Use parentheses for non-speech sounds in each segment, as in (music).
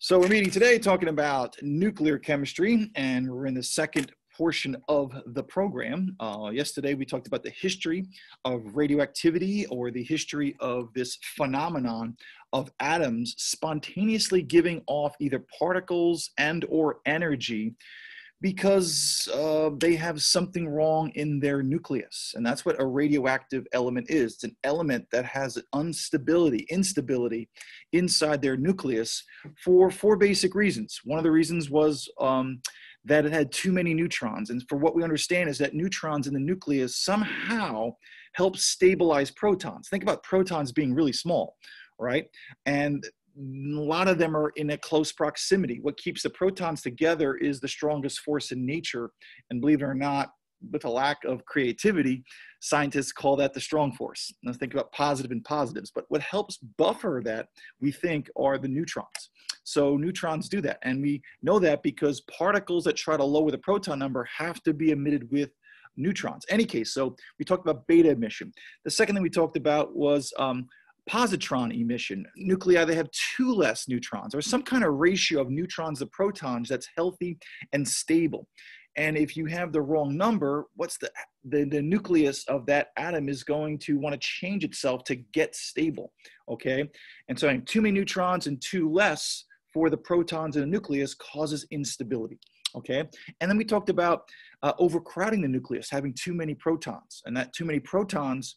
So we're meeting today talking about nuclear chemistry, and we're in the second portion of the program. Uh, yesterday we talked about the history of radioactivity or the history of this phenomenon of atoms spontaneously giving off either particles and or energy because uh, they have something wrong in their nucleus. And that's what a radioactive element is. It's an element that has instability, instability inside their nucleus for four basic reasons. One of the reasons was um, that it had too many neutrons. And for what we understand is that neutrons in the nucleus somehow help stabilize protons. Think about protons being really small, right? And a lot of them are in a close proximity. What keeps the protons together is the strongest force in nature. And believe it or not, with a lack of creativity, scientists call that the strong force. Now think about positive and positives. But what helps buffer that, we think, are the neutrons. So neutrons do that. And we know that because particles that try to lower the proton number have to be emitted with neutrons. Any case, so we talked about beta emission. The second thing we talked about was um, positron emission. Nuclei, they have two less neutrons or some kind of ratio of neutrons to protons that's healthy and stable. And if you have the wrong number, what's the, the, the nucleus of that atom is going to want to change itself to get stable, okay? And so having too many neutrons and too less for the protons in the nucleus causes instability, okay? And then we talked about uh, overcrowding the nucleus, having too many protons, and that too many protons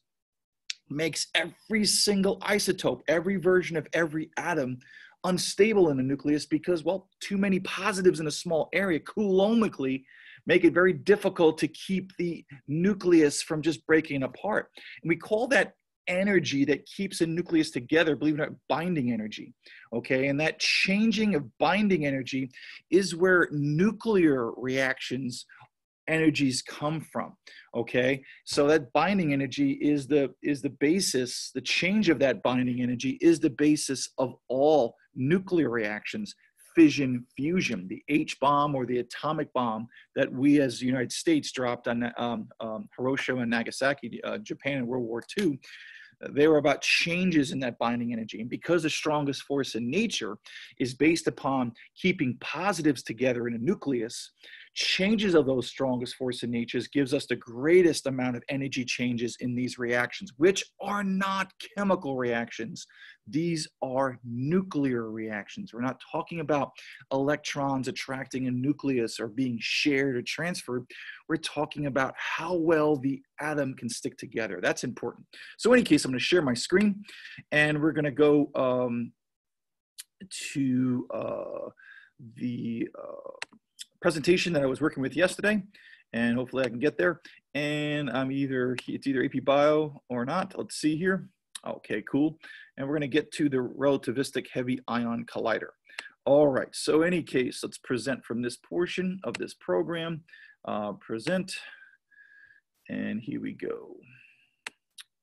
makes every single isotope, every version of every atom unstable in the nucleus because, well, too many positives in a small area coulombically make it very difficult to keep the nucleus from just breaking apart. And we call that energy that keeps a nucleus together, believe it or not, binding energy. Okay, and that changing of binding energy is where nuclear reactions energies come from okay so that binding energy is the is the basis the change of that binding energy is the basis of all nuclear reactions fission fusion the h bomb or the atomic bomb that we as the united states dropped on um, um, hiroshima and nagasaki uh, japan in world war ii they were about changes in that binding energy. And because the strongest force in nature is based upon keeping positives together in a nucleus, changes of those strongest force in natures gives us the greatest amount of energy changes in these reactions, which are not chemical reactions. These are nuclear reactions. We're not talking about electrons attracting a nucleus or being shared or transferred. We're talking about how well the atom can stick together. That's important. So in any case, I'm gonna share my screen and we're gonna go um, to uh, the uh, presentation that I was working with yesterday, and hopefully I can get there. And I'm either, it's either AP Bio or not. Let's see here. Okay, cool. And we're gonna get to the relativistic heavy ion collider. All right, so any case, let's present from this portion of this program. Uh, present, and here we go.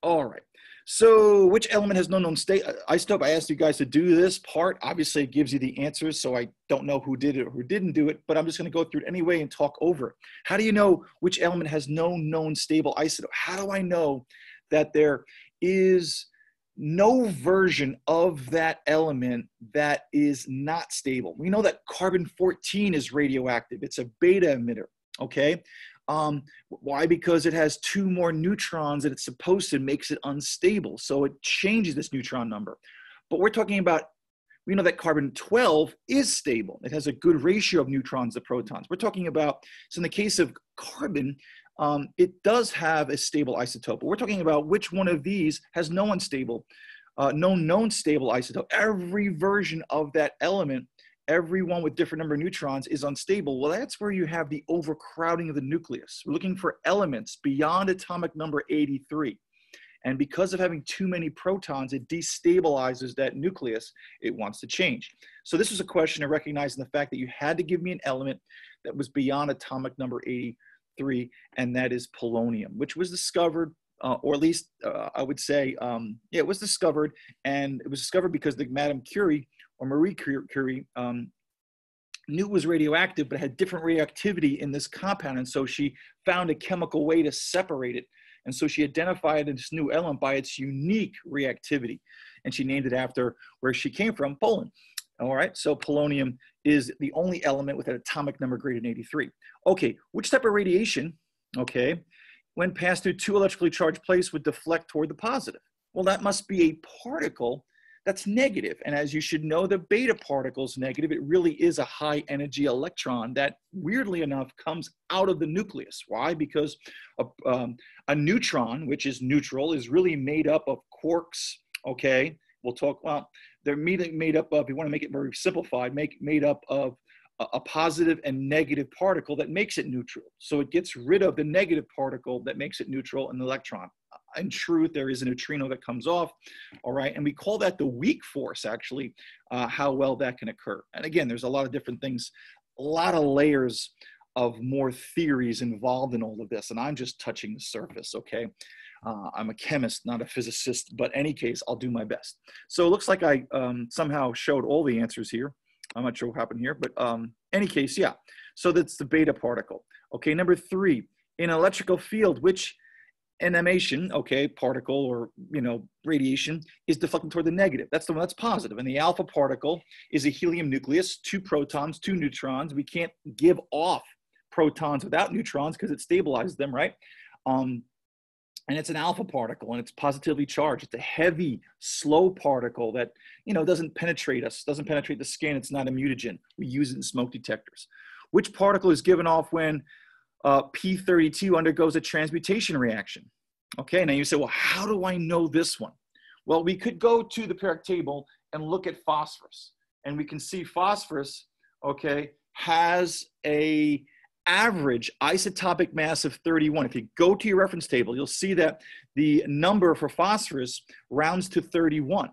All right. So which element has no known state uh, isotope? I asked you guys to do this part. Obviously it gives you the answers. So I don't know who did it or who didn't do it, but I'm just gonna go through it anyway and talk over it. How do you know which element has no known stable isotope? How do I know that there is no version of that element that is not stable? We know that carbon 14 is radioactive. It's a beta emitter, okay? Um, why? Because it has two more neutrons that it's supposed to, makes it unstable. So it changes this neutron number. But we're talking about, we know that carbon 12 is stable. It has a good ratio of neutrons to protons. We're talking about, so in the case of carbon, um, it does have a stable isotope. But we're talking about which one of these has no unstable, uh, no known stable isotope. Every version of that element everyone with different number of neutrons is unstable, well, that's where you have the overcrowding of the nucleus. We're looking for elements beyond atomic number 83. And because of having too many protons, it destabilizes that nucleus. It wants to change. So this was a question of recognizing the fact that you had to give me an element that was beyond atomic number 83, and that is polonium, which was discovered uh, or at least uh, I would say, um, yeah, it was discovered, and it was discovered because the Madame Curie or Marie Curie um, knew was radioactive, but had different reactivity in this compound. And so she found a chemical way to separate it. And so she identified this new element by its unique reactivity. And she named it after where she came from, Poland. All right, so polonium is the only element with an atomic number greater than 83. Okay, which type of radiation, okay, when passed through two electrically charged plates would deflect toward the positive? Well, that must be a particle that's negative. And as you should know, the beta particle is negative. It really is a high energy electron that, weirdly enough, comes out of the nucleus. Why? Because a, um, a neutron, which is neutral, is really made up of quarks, okay? We'll talk, well, they're made, made up of, you want to make it very simplified, make made up of a, positive and negative particle that makes it neutral. So it gets rid of the negative particle that makes it neutral, an electron. In truth, there is a neutrino that comes off, all right? And we call that the weak force, actually, uh, how well that can occur. And again, there's a lot of different things, a lot of layers of more theories involved in all of this. And I'm just touching the surface, okay? Uh, I'm a chemist, not a physicist, but any case, I'll do my best. So it looks like I um, somehow showed all the answers here. I'm not sure what happened here, but um, any case, yeah. So that's the beta particle. Okay, number three, in electrical field, which emanation, okay, particle or, you know, radiation is deflecting toward the negative. That's the one that's positive. And the alpha particle is a helium nucleus, two protons, two neutrons. We can't give off protons without neutrons because it stabilizes them, right? Um, and it's an alpha particle and it's positively charged it's a heavy slow particle that you know doesn't penetrate us doesn't penetrate the skin it's not a mutagen we use it in smoke detectors which particle is given off when uh, p32 undergoes a transmutation reaction okay now you say well how do i know this one well we could go to the periodic table and look at phosphorus and we can see phosphorus okay has a average isotopic mass of 31. If you go to your reference table, you'll see that the number for phosphorus rounds to 31.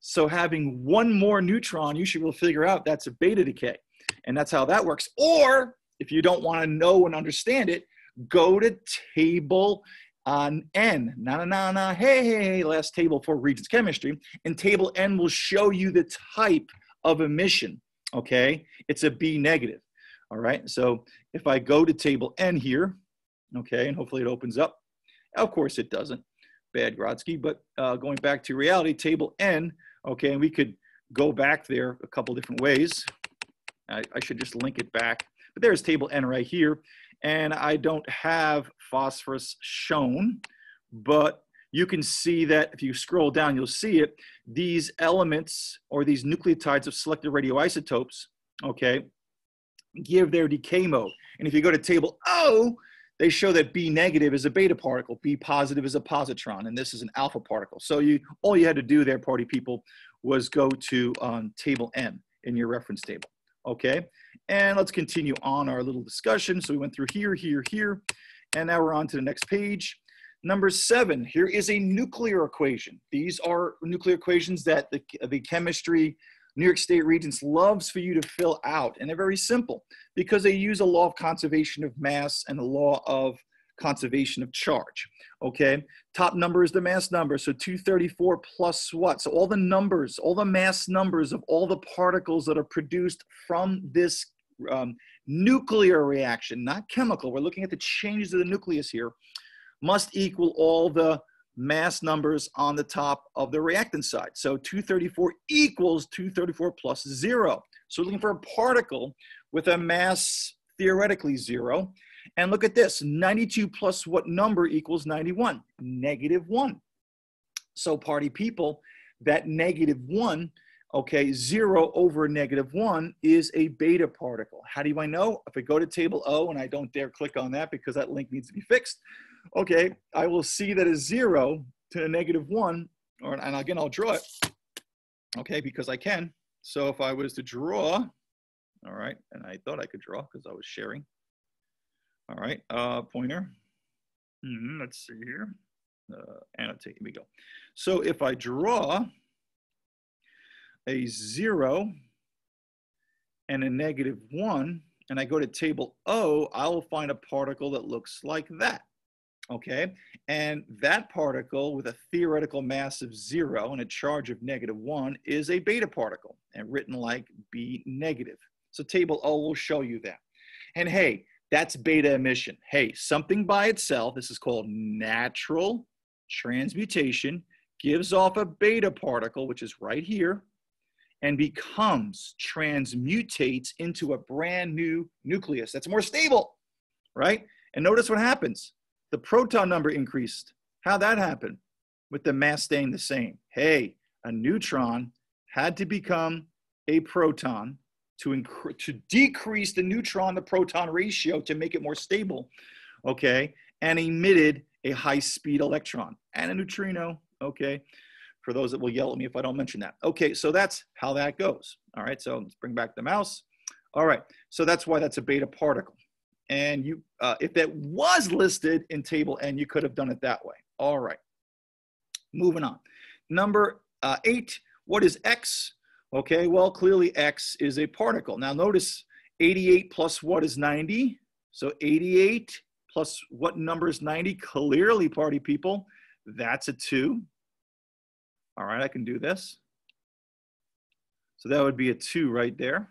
So having one more neutron, you should be able to figure out that's a beta decay. And that's how that works. Or if you don't want to know and understand it, go to table on N. Na na na na, hey, hey, hey, last table for Regents chemistry. And table N will show you the type of emission. Okay, it's a B negative. All right, so if I go to table N here, okay, and hopefully it opens up. Of course it doesn't, bad Grodski, but uh, going back to reality, table N, okay, and we could go back there a couple different ways. I, I should just link it back. But there's table N right here, and I don't have phosphorus shown, but you can see that if you scroll down, you'll see it. These elements or these nucleotides of selected radioisotopes, okay, give their decay mode. And if you go to table O, they show that B negative is a beta particle, B positive is a positron, and this is an alpha particle. So you all you had to do there, party people, was go to um, table N in your reference table. Okay, and let's continue on our little discussion. So we went through here, here, here, and now we're on to the next page. Number seven, here is a nuclear equation. These are nuclear equations that the, the chemistry New York State Regents loves for you to fill out. And they're very simple because they use a law of conservation of mass and a law of conservation of charge. Okay, top number is the mass number. So 234 plus what? So all the numbers, all the mass numbers of all the particles that are produced from this um, nuclear reaction, not chemical. We're looking at the changes of the nucleus here, must equal all the mass numbers on the top of the reactant side. So 234 equals 234 plus zero. So we're looking for a particle with a mass theoretically zero. And look at this, 92 plus what number equals 91? Negative one. So party people, that negative one, okay, zero over negative one is a beta particle. How do I know? If I go to table O, and I don't dare click on that because that link needs to be fixed, okay, I will see that a zero to a negative one, or, and again, I'll draw it, okay, because I can. So if I was to draw, all right, and I thought I could draw because I was sharing. All right, uh, pointer. Mm -hmm, let's see here. Uh, annotate, here we go. So if I draw a zero and a negative one, and I go to table O, I will find a particle that looks like that okay? And that particle with a theoretical mass of zero and a charge of negative one is a beta particle and written like B negative. So table O will show you that. And hey, that's beta emission. Hey, something by itself, this is called natural transmutation, gives off a beta particle, which is right here. And becomes, transmutates into a brand new nucleus that's more stable, right? And notice what happens. The proton number increased. How'd that happen? With the mass staying the same. Hey, a neutron had to become a proton to, inc- to decrease the neutron to proton ratio to make it more stable, okay, and emitted a high speed electron and a neutrino, okay, for those that will yell at me if I don't mention that. Okay, so that's how that goes. All right, so let's bring back the mouse. All right, so that's why that's a beta particle. And you, uh, if that was listed in table N, you could have done it that way. All right, moving on. Number uh, eight, what is X? Okay, well, clearly X is a particle. Now notice 88 plus what is 90? So 88 plus what number is 90? Clearly, party people, that's a 2. All right, I can do this. So that would be a 2 right there.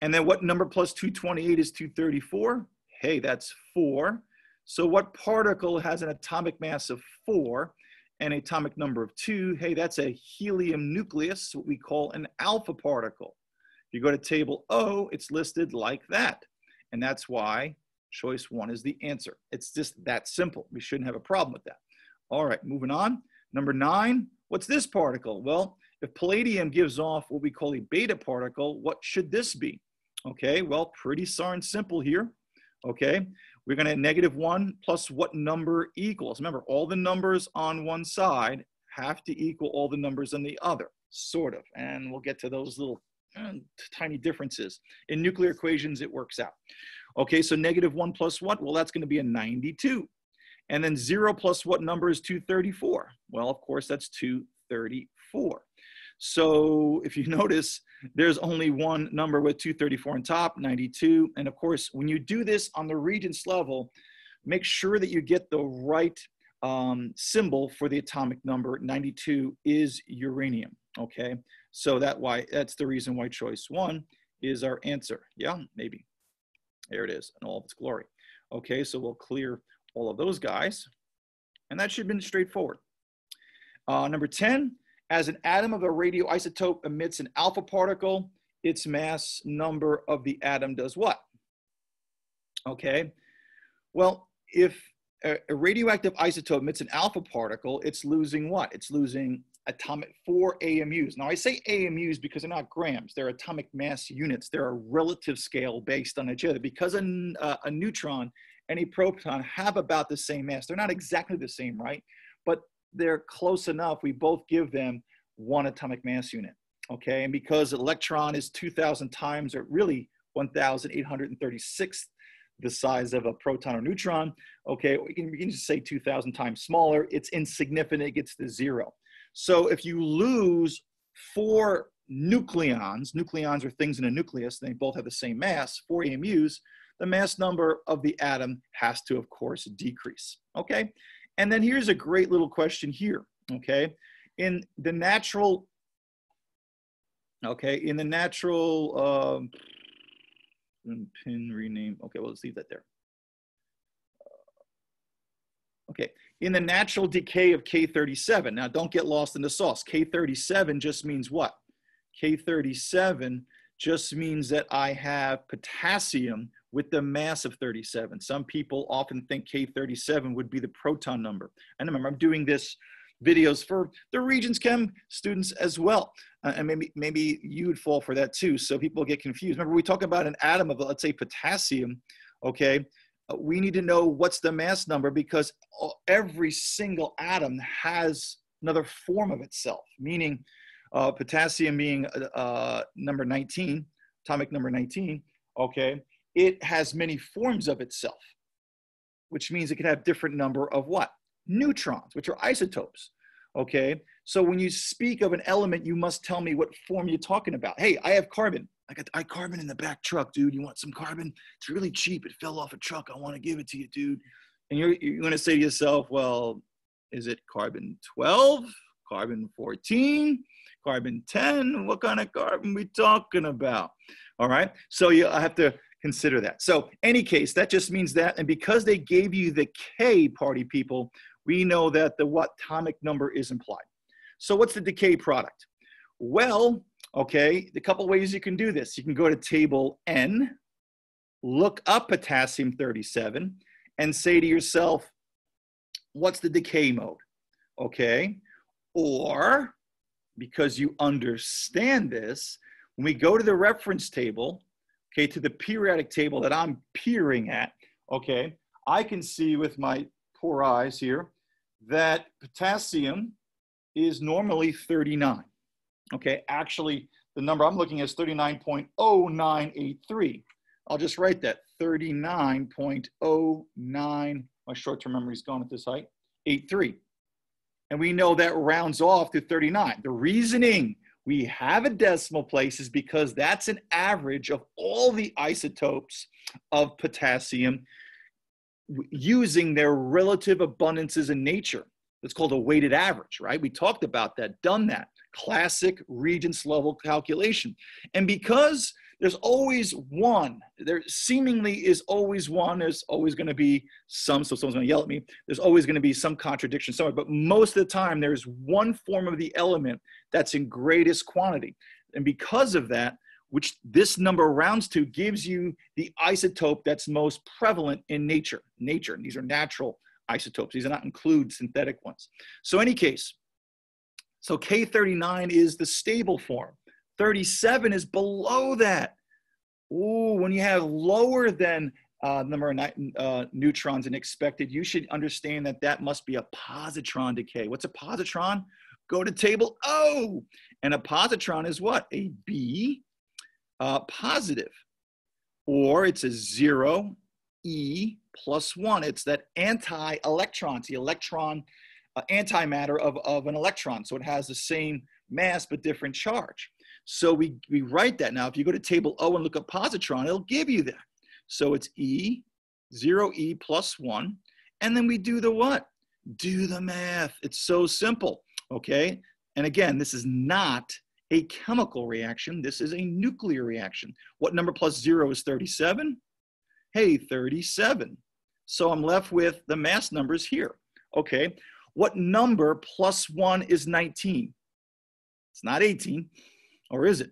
And then what number plus 228 is 234? Hey, that's 4. So what particle has an atomic mass of 4? and atomic number of two, hey, that's a helium nucleus, what we call an alpha particle. If you go to table O, it's listed like that. And that's why choice one is the answer. It's just that simple. We shouldn't have a problem with that. All right, moving on. Number nine, what's this particle? Well, if palladium gives off what we call a beta particle, what should this be? Okay, well, pretty darn simple here. Okay, we're going to negative 1 plus what number equals. Remember, all the numbers on one side have to equal all the numbers on the other, sort of. And we'll get to those little uh, tiny differences. In nuclear equations, it works out. Okay, so negative 1 plus what? Well, that's going to be a 92. And then 0 plus what number is 234? Well, of course, that's 234. So if you (laughs) notice, there's only one number with 234 on top, 92. And of course, when you do this on the regents level, make sure that you get the right um, symbol for the atomic number. 92 is uranium, okay? So that why that's the reason why choice one is our answer. Yeah, maybe. There it is in all of its glory. Okay, so we'll clear all of those guys. And that should have been straightforward. Uh, number 10, as an atom of a radioisotope emits an alpha particle, its mass number of the atom does what? Okay, well, if a, a radioactive isotope emits an alpha particle, it's losing what? It's losing atomic four AMUs. Now I say AMUs because they're not grams; they're atomic mass units. They're a relative scale based on each other. Because a, uh, a neutron and a proton have about the same mass. They're not exactly the same, right? But they're close enough, we both give them one atomic mass unit. Okay, and because electron is 2,000 times, or really 1,836 the size of a proton or neutron, okay, we can, can just say 2,000 times smaller. It's insignificant, it gets to zero. So if you lose four nucleons, nucleons are things in a nucleus, they both have the same mass, four AMUs, the mass number of the atom has to, of course, decrease. Okay, and then here's a great little question here, okay? In the natural, okay, in the natural, um, pin rename, okay, well, let's leave that there. Okay, in the natural decay of K37, now don't get lost in the sauce. K37 just means what? K37 just means that I have potassium with the mass of 37. Some people often think K37 would be the proton number. And remember, I'm doing this videos for the Regents Chem students as well. Uh, and maybe, maybe you would fall for that too. So people get confused. Remember, we talk about an atom of, let's say, potassium, okay? Uh, we need to know what's the mass number because every single atom has another form of itself, meaning uh, potassium being uh, uh, number 19, atomic number 19, okay, it has many forms of itself, which means it can have different number of what? Neutrons, which are isotopes, okay? So when you speak of an element, you must tell me what form you're talking about. Hey, I have carbon. I got I carbon in the back truck, dude. You want some carbon? It's really cheap. It fell off a truck. I want to give it to you, dude. And you're, you're going to say to yourself, well, is it carbon 12, carbon 14, carbon 10? What kind of carbon we talking about? All right. So you have to consider that. So any case, that just means that, and because they gave you the K party people, we know that the what atomic number is implied. So what's the decay product? Well, Okay, a couple ways you can do this. You can go to table N, look up potassium 37, and say to yourself, what's the decay mode? Okay, or because you understand this, when we go to the reference table, okay, to the periodic table that I'm peering at, okay, I can see with my poor eyes here that potassium is normally 39. Okay, actually, the number I'm looking at is 39.0983. I'll just write that 39.09. My short term memory is gone at this height, 83. And we know that rounds off to 39. The reasoning we have a decimal place is because that's an average of all the isotopes of potassium using their relative abundances in nature. It's called a weighted average, right? We talked about that, done that. Classic Regents level calculation. And because there's always one, there seemingly is always one, there's always going to be some, so someone's going to yell at me, there's always going to be some contradiction somewhere, but most of the time there's one form of the element that's in greatest quantity. And because of that, which this number rounds to gives you the isotope that's most prevalent in nature. Nature, these are natural isotopes. These are not include synthetic ones. So any case, so K39 is the stable form. 37 is below that. Ooh, when you have lower than uh, number of uh, neutrons than expected, you should understand that that must be a positron decay. What's a positron? Go to table O. And a positron is what? A B uh, positive. Or it's a zero E plus one. It's that anti-electron, the electron uh, antimatter of, of an electron. So it has the same mass but different charge. So we, we write that. Now, if you go to table O and look up positron, it'll give you that. So it's E, 0E plus 1. And then we do the what? Do the math. It's so simple, okay? And again, this is not a chemical reaction. This is a nuclear reaction. What number plus 0 is 37? Hey, 37. So I'm left with the mass numbers here. Okay, what number plus 1 is 19? It's not 18. Or is it?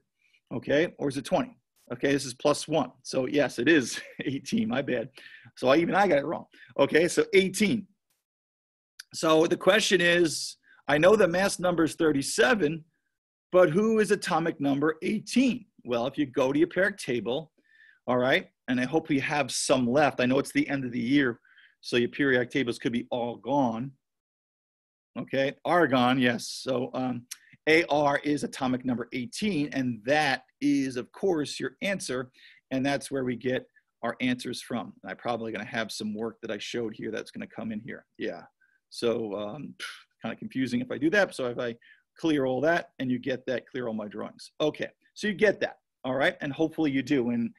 Okay, or is it 20? Okay, this is plus one. So yes, it is (laughs) 18, my bad. So I, even I got it wrong. Okay, so 18. So the question is, I know the mass number is 37, but who is atomic number 18? Well, if you go to your periodic table, all right, and I hope we have some left. I know it's the end of the year, so your periodic tables could be all gone. Okay, argon, yes. So um, AR is atomic number 18, and that is, of course, your answer. And that's where we get our answers from. And I'm probably going to have some work that I showed here that's going to come in here. Yeah. So um, kind of confusing if I do that. So if I clear all that and you get that, clear all my drawings. Okay. So you get that. All right. And hopefully you do. And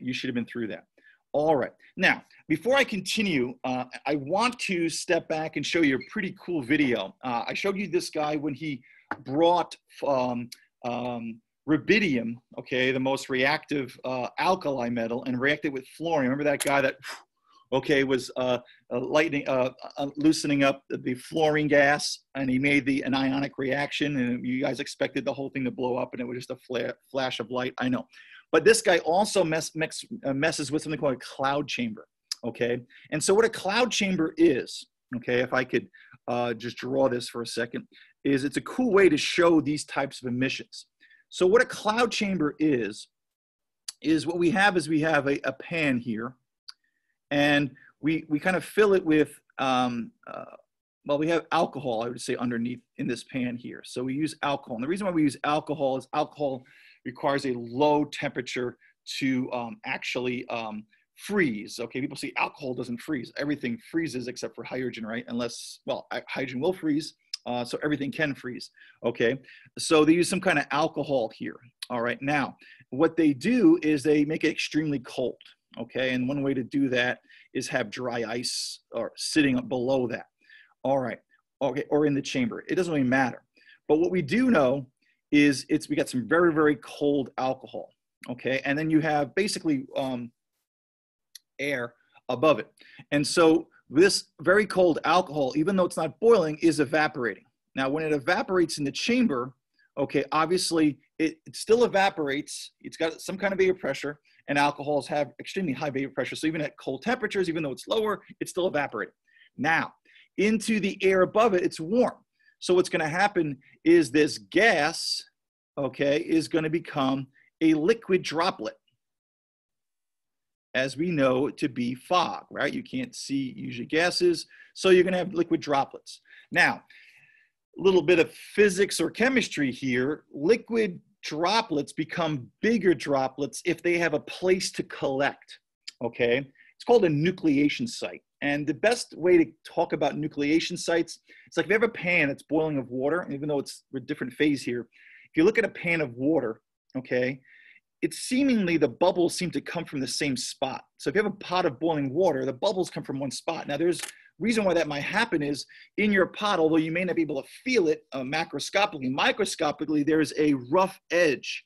you should have been through that. All right. Now, before I continue, uh, I want to step back and show you a pretty cool video. Uh, I showed you this guy when he brought um, um, rubidium, okay, the most reactive uh, alkali metal, and reacted with fluorine. Remember that guy that, okay, was uh, uh, lightning, uh, uh, loosening up the fluorine gas, and he made the an ionic reaction, and you guys expected the whole thing to blow up, and it was just a fla flash of light. I know, but this guy also mess, mess, uh, messes with something called a cloud chamber, okay. And so what a cloud chamber is, okay, if I could uh, just draw this for a second, is it's a cool way to show these types of emissions. So what a cloud chamber is, is what we have is we have a, a pan here and we, we kind of fill it with, um, uh, well, we have alcohol, I would say underneath in this pan here. So we use alcohol. And the reason why we use alcohol is alcohol requires a low temperature to um, actually um, freeze. Okay, people say alcohol doesn't freeze. Everything freezes except for hydrogen, right? Unless, well, hydrogen will freeze, uh, so everything can freeze. Okay, so they use some kind of alcohol here. All right, now what they do is they make it extremely cold. Okay, and one way to do that is have dry ice or sitting below that. All right, okay, or in the chamber. It doesn't really matter. But what we do know is it's we got some very very cold alcohol. Okay, and then you have basically um, air above it, and so this very cold alcohol, even though it's not boiling, is evaporating. Now, when it evaporates in the chamber, okay, obviously it, it still evaporates. It's got some kind of vapor pressure, and alcohols have extremely high vapor pressure. So even at cold temperatures, even though it's lower, it's still evaporating. Now, into the air above it, it's warm. So what's going to happen is this gas, okay, is going to become a liquid droplet as we know to be fog, right? You can't see usually gases, so you're going to have liquid droplets. Now, a little bit of physics or chemistry here. Liquid droplets become bigger droplets if they have a place to collect, okay? It's called a nucleation site. And the best way to talk about nucleation sites, it's like if you have a pan that's boiling of water, even though it's a different phase here, if you look at a pan of water, okay, it's seemingly the bubbles seem to come from the same spot. So if you have a pot of boiling water, the bubbles come from one spot. Now there's reason why that might happen is in your pot, although you may not be able to feel it uh, macroscopically, microscopically, there's a rough edge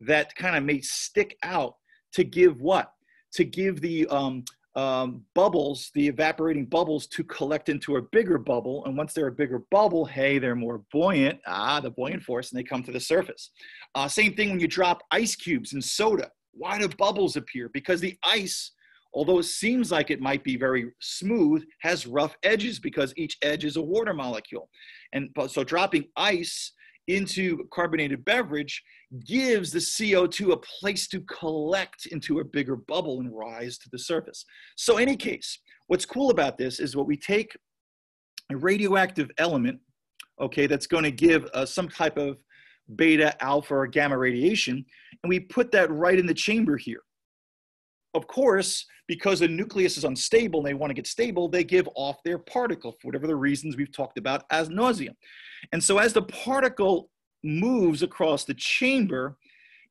that kind of may stick out to give what? To give the um, um, bubbles, the evaporating bubbles, to collect into a bigger bubble. And once they're a bigger bubble, hey, they're more buoyant. Ah, the buoyant force, and they come to the surface. Uh, same thing when you drop ice cubes in soda. Why do bubbles appear? Because the ice, although it seems like it might be very smooth, has rough edges because each edge is a water molecule. And so dropping ice into carbonated beverage gives the CO2 a place to collect into a bigger bubble and rise to the surface. So, any case, what's cool about this is what we take a radioactive element, okay, that's going to give uh, some type of beta, alpha, or gamma radiation, and we put that right in the chamber here. Of course, because the nucleus is unstable and they want to get stable, they give off their particle for whatever the reasons we've talked about as nausea. And so as the particle moves across the chamber,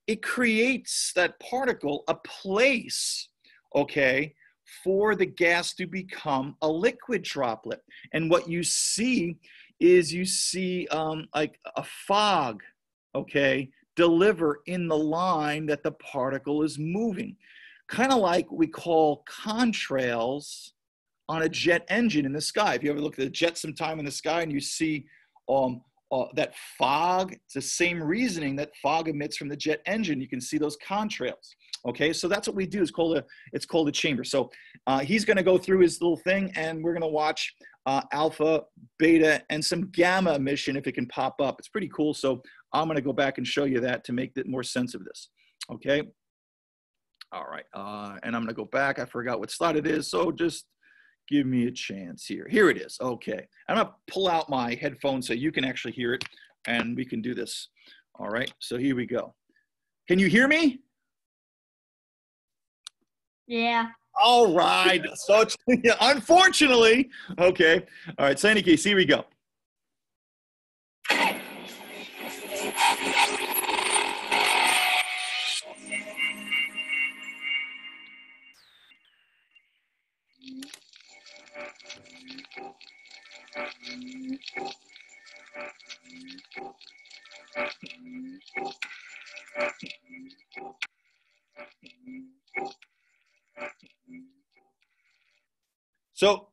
it creates that particle a place, okay, for the gas to become a liquid droplet. And what you see is you see um, like a fog, okay, deliver in the line that the particle is moving. Kind of like we call contrails on a jet engine in the sky. If you ever look at a jet sometime in the sky and you see um, uh, that fog, it's the same reasoning that fog emits from the jet engine. You can see those contrails. Okay, so that's what we do. It's called a it's called a chamber. So uh, he's going to go through his little thing, and we're going to watch uh, alpha, beta, and some gamma emission if it can pop up. It's pretty cool. So I'm going to go back and show you that to make that more sense of this. Okay. All right, uh, and I'm going to go back. I forgot what slide it is. So just give me a chance here. Here it is. Okay. I'm going to pull out my headphones so you can actually hear it and we can do this. All right. So here we go. Can you hear me? Yeah. All right. So (laughs) unfortunately, okay. All right. So in any case, here we go. So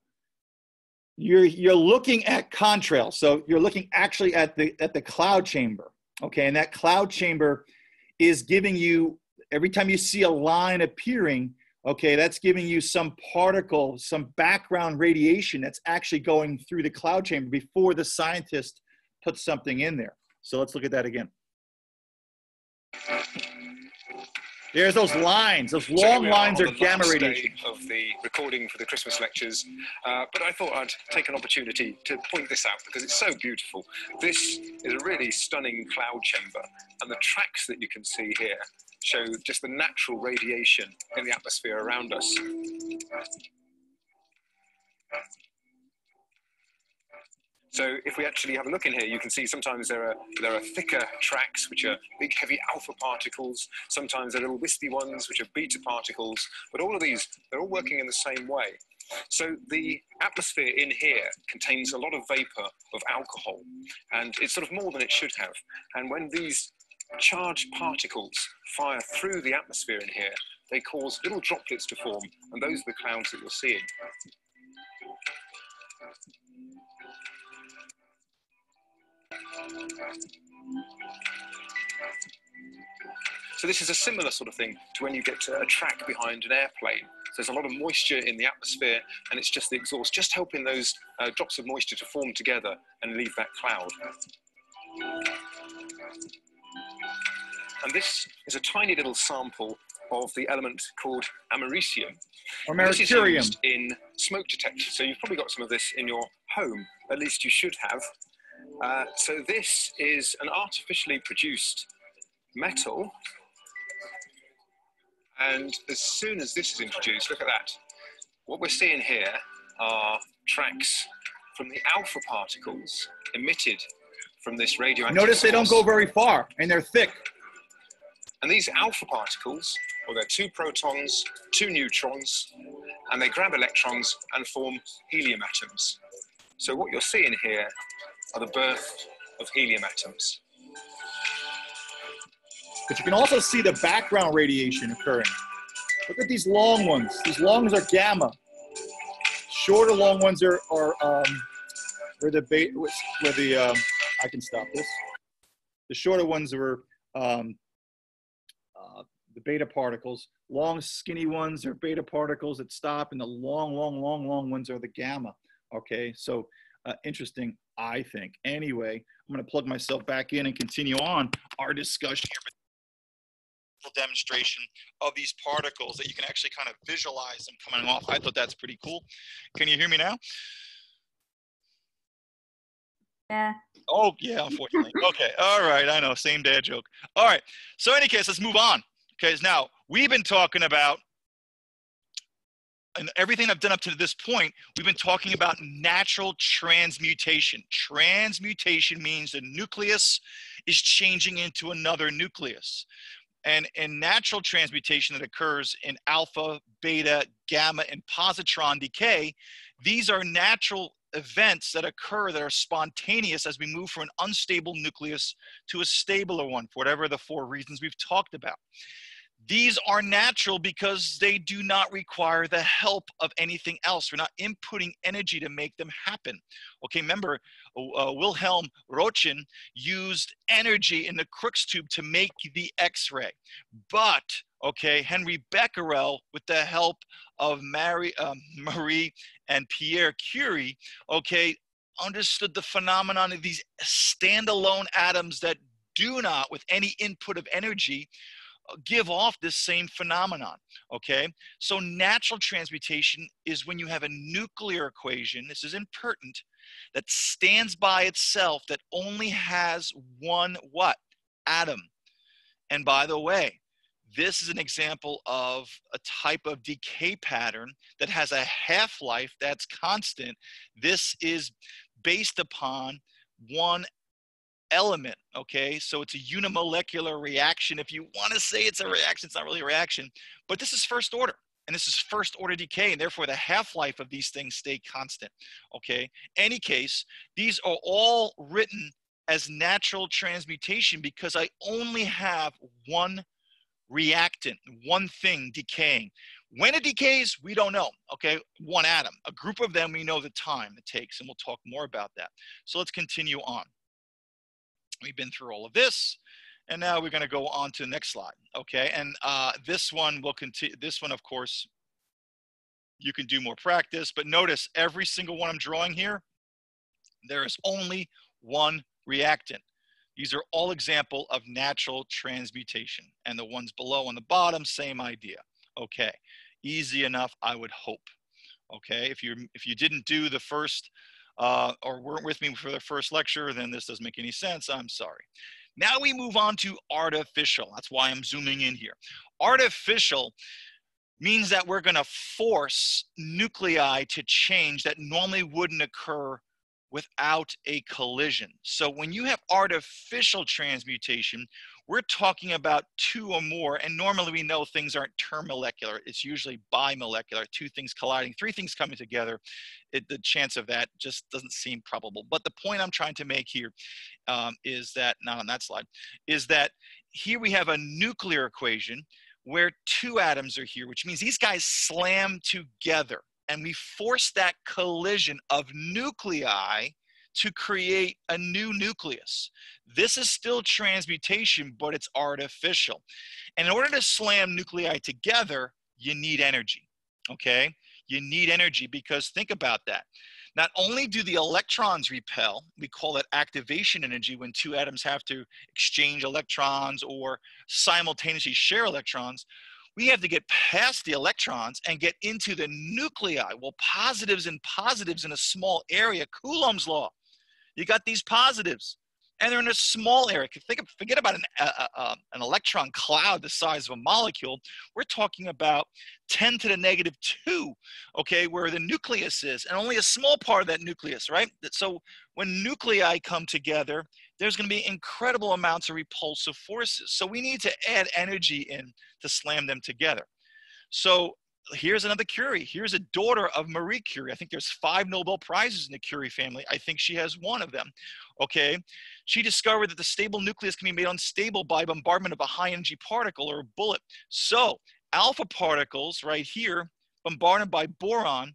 you're you're looking at contrail. So you're looking actually at the at the cloud chamber. Okay, and that cloud chamber is giving you every time you see a line appearing, okay, that's giving you some particle, some background radiation that's actually going through the cloud chamber before the scientist puts something in there. So let's look at that again. There's those lines. Those long so lines are, are gamma radiation. Of the recording for the Christmas lectures, uh, but I thought I'd take an opportunity to point this out because it's so beautiful. This is a really stunning cloud chamber, and the tracks that you can see here show just the natural radiation in the atmosphere around us. So if we actually have a look in here, you can see sometimes there are, there are thicker tracks, which are big, heavy alpha particles. Sometimes there are little wispy ones, which are beta particles. But all of these, they're all working in the same way. So the atmosphere in here contains a lot of vapor of alcohol, and it's sort of more than it should have. And when these charged particles fire through the atmosphere in here, they cause little droplets to form, and those are the clouds that you're seeing. So this is a similar sort of thing to when you get to a track behind an airplane. So there's a lot of moisture in the atmosphere and it's just the exhaust, just helping those uh, drops of moisture to form together and leave that cloud. And this is a tiny little sample of the element called americium. Or This is used in smoke detectors. So you've probably got some of this in your home, at least you should have. Uh, so this is an artificially produced metal. And as soon as this is introduced, look at that. What we're seeing here are tracks from the alpha particles emitted from this radioactive Notice they don't go very far and they're thick. And these alpha particles, well, they're two protons, two neutrons, and they grab electrons and form helium atoms. So what you're seeing here are the birth of helium atoms. But you can also see the background radiation occurring. Look at these long ones. These long ones are gamma. Shorter long ones are, are um, where the where the um, I can stop this. The shorter ones are um, beta particles. Long, skinny ones are beta particles that stop, and the long, long, long, long ones are the gamma. Okay, so uh, interesting, I think. Anyway, I'm going to plug myself back in and continue on our discussion here demonstration of these particles that you can actually kind of visualize them coming off. I thought that's pretty cool. Can you hear me now? Yeah. Oh, yeah, unfortunately. okay. All right. I know. Same dad joke. All right. So, in any case, let's move on. Now we've been talking about, and everything I've done up to this point, we've been talking about natural transmutation. Transmutation means the nucleus is changing into another nucleus. And in natural transmutation that occurs in alpha, beta, gamma, and positron decay, these are natural events that occur that are spontaneous as we move from an unstable nucleus to a stabler one, for whatever the four reasons we've talked about. These are natural because they do not require the help of anything else. We're not inputting energy to make them happen. Okay, remember, uh, Wilhelm Röntgen used energy in the Crookes tube to make the X-ray. But, okay, Henri Becquerel, with the help of Marie, um, (laughs) Marie and Pierre Curie, okay, understood the phenomenon of these standalone atoms that do not, with any input of energy, uh, give off this same phenomenon okay? So natural transmutation is when you have a nuclear equation this is impertinent that stands by itself that only has one what? Atom. And by the way this is an example of a type of decay pattern that has a half-life that's constant. This is based upon one element okay? So it's a unimolecular reaction. If you want to say it's a reaction it's not really a reaction but this is first order and this is first order decay and therefore the half-life of these things stay constant okay? Any case these are all written as natural transmutation because i only have one reactant one thing decaying. When it decays we don't know okay? One atom a group of them we know the time it takes and we'll talk more about that. So let's continue on we've been through all of this and now we're going to go on to the next slide okay? And uh, this one will continue this one of course you can do more practice but notice every single one i'm drawing here there is only one reactant. These are all example of natural transmutation and the ones below on the bottom same idea okay? Easy enough i would hope okay? If you if you didn't do the first uh, or weren't with me for the first lecture, then this doesn't make any sense. I'm sorry. Now we move on to artificial. That's why I'm zooming in here. Artificial means that we're going to force nuclei to change that normally wouldn't occur without a collision. So when you have artificial transmutation, we're talking about two or more, and normally we know things aren't termolecular. It's usually bimolecular, two things colliding, three things coming together. It, the chance of that just doesn't seem probable. But the point I'm trying to make here um, is that, not on that slide, is that here we have a nuclear equation where two atoms are here, which means these guys slam together and we force that collision of nuclei to create a new nucleus. This is still transmutation, but it's artificial. And in order to slam nuclei together, you need energy, okay? You need energy because think about that. Not only do the electrons repel, we call it activation energy when two atoms have to exchange electrons or simultaneously share electrons, we have to get past the electrons and get into the nuclei. Well, positives and positives in a small area, Coulomb's law. You got these positives and they're in a small area. Think forget about an, uh, an electron cloud the size of a molecule. We're talking about 10 to the negative 2, okay, where the nucleus is, and only a small part of that nucleus, right? So when nuclei come together, there's going to be incredible amounts of repulsive forces. So we need to add energy in to slam them together. So here's another Curie. Here's a daughter of Marie Curie. I think there's five Nobel Prizes in the Curie family. I think she has one of them. Okay. She discovered that the stable nucleus can be made unstable by bombardment of a high energy particle or a bullet. So alpha particles right here, bombarded by boron,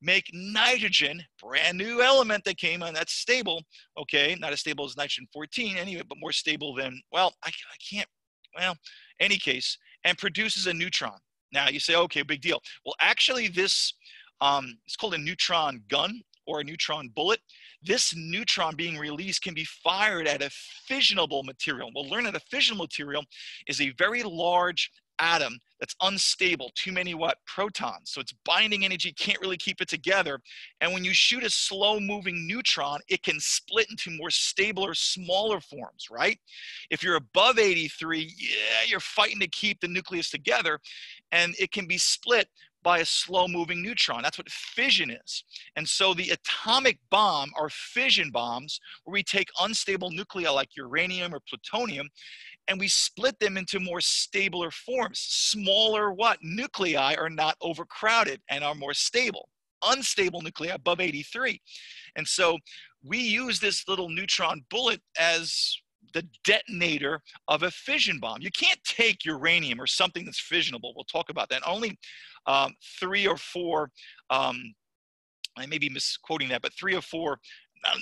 make nitrogen, brand new element that came on that's stable. Okay. Not as stable as nitrogen 14 anyway, but more stable than, well, I, I can't, well, any case, and produces a neutron. Now you say, okay, big deal. Well, actually, this um, it's called a neutron gun or a neutron bullet. This neutron being released can be fired at a fissionable material. We'll learn that a fissionable material is a very large atom that's unstable, too many what? Protons. So its binding energy can't really keep it together. And when you shoot a slow moving neutron, it can split into more stable or smaller forms, right? If you're above 83, yeah, you're fighting to keep the nucleus together and it can be split by a slow moving neutron. That's what fission is. And so the atomic bomb are fission bombs where we take unstable nuclei like uranium or plutonium and we split them into more stabler forms. Smaller what? Nuclei are not overcrowded and are more stable. Unstable nuclei above 83. And so we use this little neutron bullet as the detonator of a fission bomb. You can't take uranium or something that's fissionable. We'll talk about that. Only um, three or four, um, I may be misquoting that, but three or four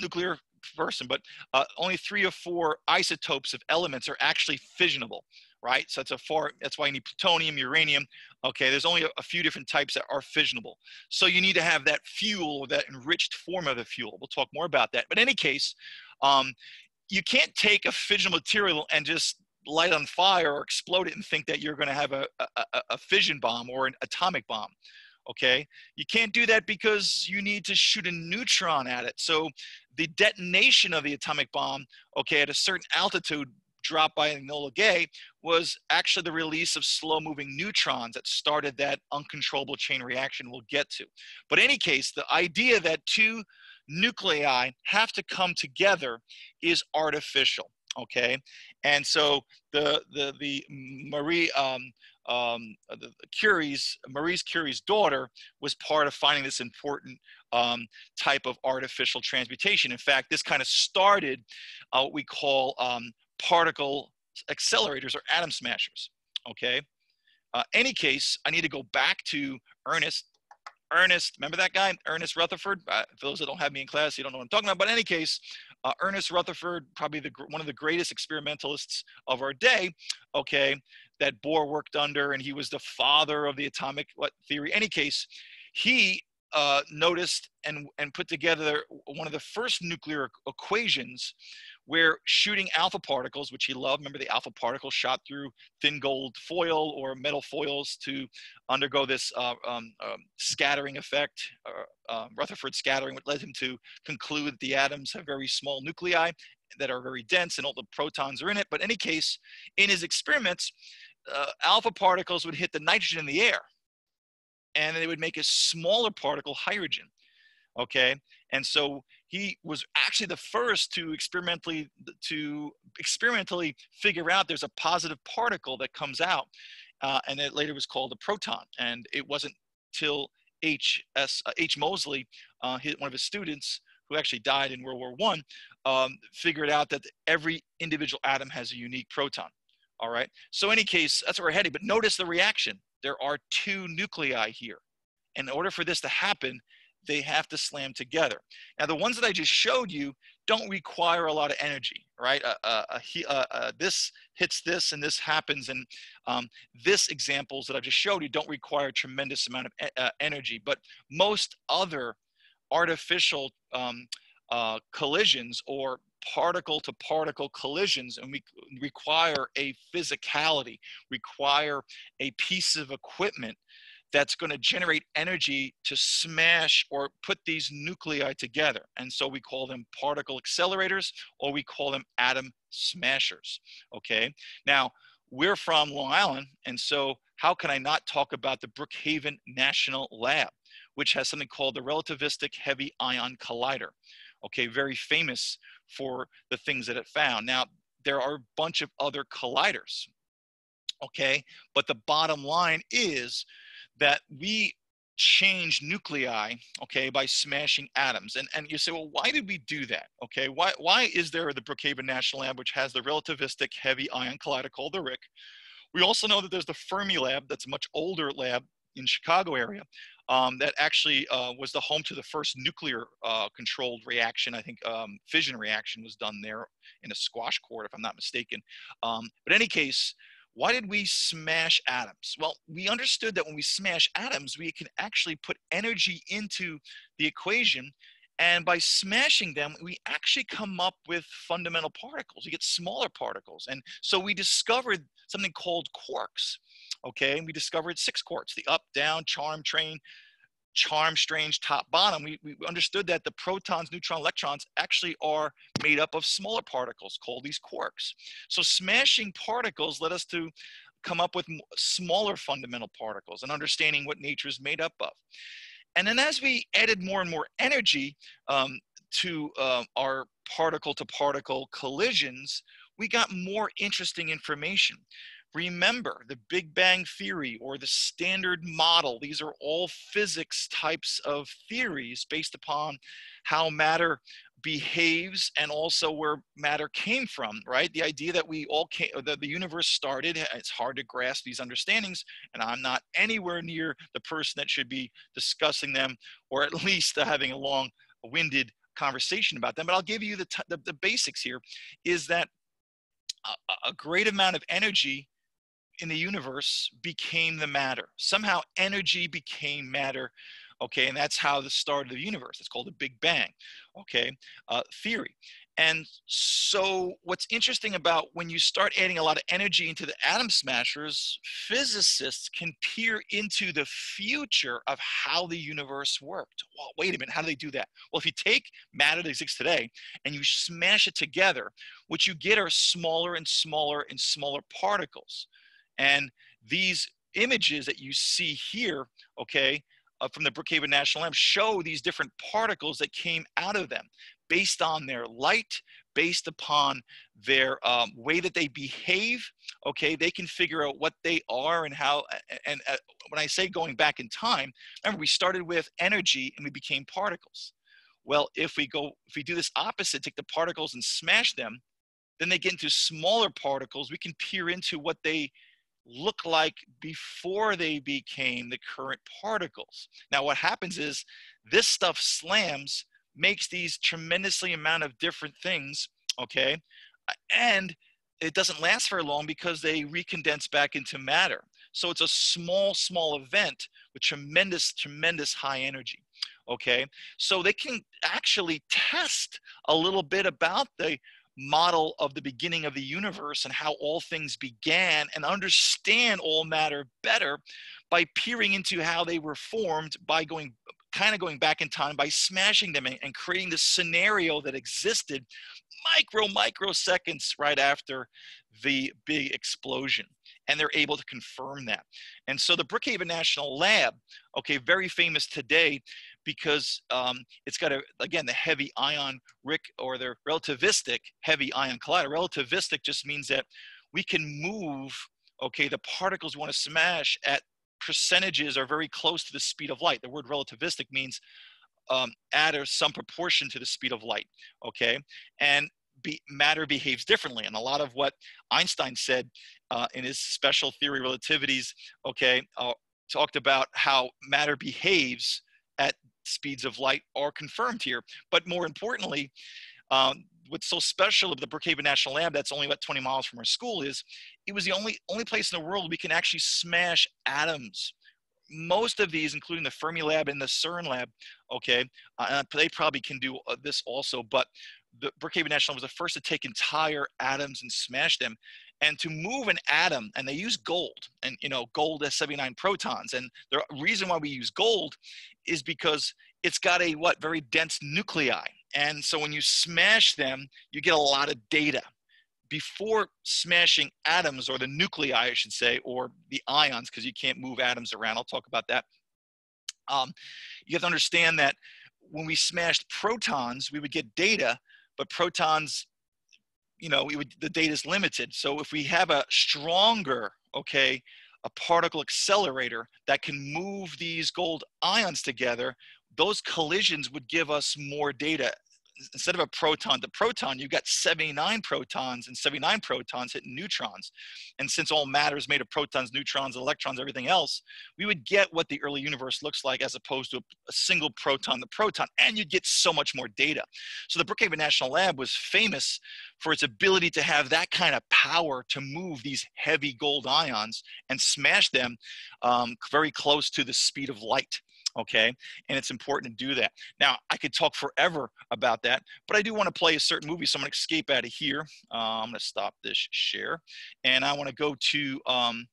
nuclear person, but uh, only three or four isotopes of elements are actually fissionable, right? So that's a far, that's why you need plutonium, uranium. Okay, there's only a, a, few different types that are fissionable. So you need to have that fuel that enriched form of the fuel. We'll talk more about that. But in any case, um, you can't take a fissionable material and just light on fire or explode it and think that you're going to have a, a, a fission bomb or an atomic bomb okay you can't do that because you need to shoot a neutron at it so the detonation of the atomic bomb, okay, at a certain altitude dropped by Enola Gay was actually the release of slow moving neutrons that started that uncontrollable chain reaction we'll get to. But in any case, the idea that two nuclei have to come together is artificial, okay? And so the, the, the Marie, um, um, the, the Curie's, Marie's Curie's daughter was part of finding this important um, type of artificial transmutation. In fact, this kind of started uh, what we call um, particle accelerators or atom smashers, okay? Uh, any case, I need to go back to Ernest. Ernest, remember that guy, Ernest Rutherford? Uh, for those that don't have me in class, you don't know what I'm talking about. But in any case, uh, Ernest Rutherford, probably the, one of the greatest experimentalists of our day, okay, that Bohr worked under, and he was the father of the atomic theory. Any case, he uh, noticed and, and put together one of the first nuclear equations where shooting alpha particles, which he loved, remember the alpha particles shot through thin gold foil or metal foils to undergo this uh, um, um, scattering effect, uh, uh, Rutherford scattering, what led him to conclude that the atoms have very small nuclei that are very dense and all the protons are in it. But in any case, in his experiments, uh, alpha particles would hit the nitrogen in the air and they would make a smaller particle, hydrogen. Okay, and so he was actually the first to experimentally to experimentally figure out there's a positive particle that comes out, uh, and it later was called a proton. And it wasn't till H. S. Uh, H. Moseley, uh, one of his students, who actually died in World War One, um, figured out that every individual atom has a unique proton. All right. So, any case, that's where we're heading. But notice the reaction there are two nuclei here. In order for this to happen, they have to slam together. Now, the ones that I just showed you don't require a lot of energy, right? Uh, uh, uh, this hits this and this happens. And um, this examples that I've just showed you don't require a tremendous amount of energy. But most other artificial um, collisions or particle to particle collisions and we require a physicality, require a piece of equipment that's going to generate energy to smash or put these nuclei together. And so we call them particle accelerators or we call them atom smashers. Okay. Now, we're from Long Island, and so how can I not talk about the Brookhaven National Lab, which has something called the Relativistic Heavy Ion Collider? Okay, very famous for the things that it found. Now, there are a bunch of other colliders, okay? But the bottom line is that we change nuclei okay by smashing atoms and and you say well why did we do that okay why why is there the brookhaven national lab which has the relativistic heavy ion collider called the RHIC we also know that there's the fermi lab that's a much older lab in chicago area um, that actually uh, was the home to the first nuclear uh, controlled reaction i think um, fission reaction was done there in a squash court if i'm not mistaken um, but in any case why did we smash atoms? Well, we understood that when we smash atoms, we can actually put energy into the equation. And by smashing them, we actually come up with fundamental particles. We get smaller particles. And so we discovered something called quarks. Okay, and we discovered six quarks the up, down, charm, train, charm strange top bottom, we, we understood that the protons, neutrons, electrons actually are made up of smaller particles called these quarks. So smashing particles led us to come up with smaller fundamental particles and understanding what nature is made up of. And then as we added more and more energy um, to uh, our particle to particle collisions, we got more interesting information. Remember the Big Bang Theory or the Standard Model. These are all physics types of theories based upon how matter behaves and also where matter came from, right? The idea that we all came, that the universe started, it's hard to grasp these understandings, and I'm not anywhere near the person that should be discussing them or at (laughs) least having a long winded conversation about them. But I'll give you the, the, the basics here is that a, a great amount of energy in the universe became the matter. Somehow energy became matter. Okay, and that's how the start of the universe. It's called the Big Bang. Okay, uh, theory. And so, what's interesting about when you start adding a lot of energy into the atom smashers, physicists can peer into the future of how the universe worked. Well, wait a minute, how do they do that? Well, if you take matter that exists today and you smash it together, what you get are smaller and smaller and smaller particles. And these images that you see here, okay, uh, from the Brookhaven National Lab show these different particles that came out of them based on their light, based upon their um, way that they behave. Okay, they can figure out what they are and how. And uh, when I say going back in time, remember we started with energy and we became particles. Well, if we go, if we do this opposite, take the particles and smash them, then they get into smaller particles. We can peer into what they look like before they became the current particles. Now, what happens is this stuff slams, makes these tremendously amount of different things, okay? And it doesn't last very long because they recondense back into matter. So it's a small, small event with tremendous, tremendous high energy. Okay, so they can actually test a little bit about the model of the beginning of the universe and how all things began and understand all matter better by peering into how they were formed by going kind of going back in time by smashing them and, creating this scenario that existed micro microseconds right after the big explosion and they're able to confirm that. And so the brookhaven national lab okay very famous today because um, it's got a again the heavy ion RHIC or the relativistic heavy ion collider. Relativistic just means that we can move okay the particles want to smash at percentages are very close to the speed of light. The word relativistic means um, at or some proportion to the speed of light okay? And be, matter behaves differently and a lot of what einstein said uh, in his special theory relativities okay uh, talked about how matter behaves speeds of light are confirmed here. But more importantly, um, what's so special of the Brookhaven National Lab that's only about 20 miles from our school is it was the only only place in the world we can actually smash atoms. Most of these, including the Fermi Lab and the CERN Lab, okay, uh, they probably can do uh, this also. But the Brookhaven National was the first to take entire atoms and smash them. And to move an atom, and they use gold, and you know, gold has 79 protons. And the reason why we use gold is because it's got a what very dense nuclei. And so when you smash them, you get a lot of data. Before smashing atoms, or the nuclei, I should say, or the ions, because you can't move atoms around, I'll talk about that. Um, you have to understand that when we smashed protons, we would get data, but protons, you know, would, the data is limited. So if we have a stronger, okay, a particle accelerator that can move these gold ions together, those collisions would give us more data instead of a proton to proton, you've got 79 protons and 79 protons hitting neutrons. And since all matter is made of protons, neutrons, electrons, everything else, we would get what the early universe looks like as opposed to a, a single proton to proton, and you'd get so much more data. So the Brookhaven National Lab was famous for its ability to have that kind of power to move these heavy gold ions and smash them um, very close to the speed of light okay? And it's important to do that. Now, I could talk forever about that, but I do want to play a certain movie, so I'm going to escape out of here. Uh, I'm going to stop this share, and I want to go to um,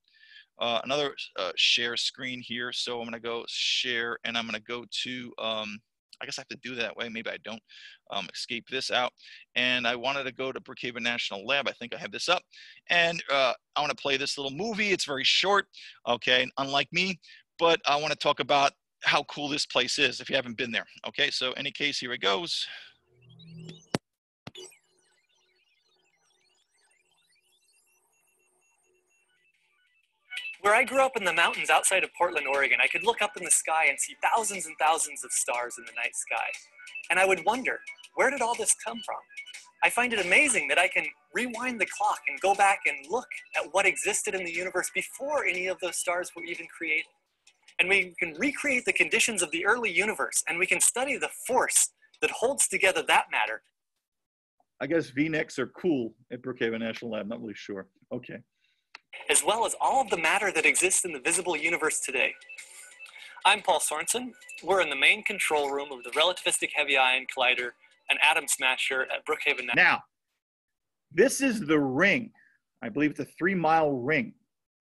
uh, another uh, share screen here. So I'm going to go share, and I'm going to go to, um, I guess I have to do that way. Maybe I don't um, escape this out. And I wanted to go to Brookhaven National Lab. I think I have this up. And uh, I want to play this little movie. It's very short, okay, unlike me. But I want to talk about how cool this place is if you haven't been there. Okay, so any case, here it goes. Where I grew up in the mountains outside of Portland, Oregon, I could look up in the sky and see thousands and thousands of stars in the night sky. And I would wonder, where did all this come from? I find it amazing that I can rewind the clock and go back and look at what existed in the universe before any of those stars were even created and we can recreate the conditions of the early universe and we can study the force that holds together that matter. I guess V-necks are cool at Brookhaven National Lab, not really sure. Okay. As well as all of the matter that exists in the visible universe today. I'm Paul Sorensen. We're in the main control room of the Relativistic Heavy Ion Collider, an atom smasher at Brookhaven. National. Now, this is the ring. I believe it's a three mile ring.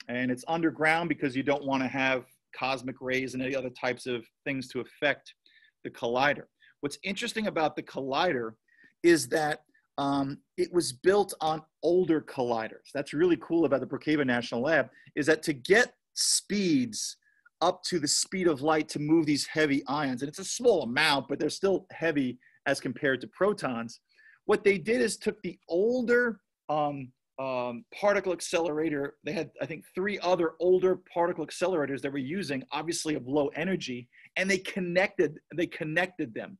And it's underground because you don't want to have cosmic rays and any other types of things to affect the collider. What's interesting about the collider is that um, it was built on older colliders. That's really cool about the Brookhaven National Lab is that to get speeds up to the speed of light to move these heavy ions, and it's a small amount, but they're still heavy as compared to protons. What they did is took the older um, um, particle accelerator. They had, I think, three other older particle accelerators that were using, obviously of low energy, and they connected. They connected them,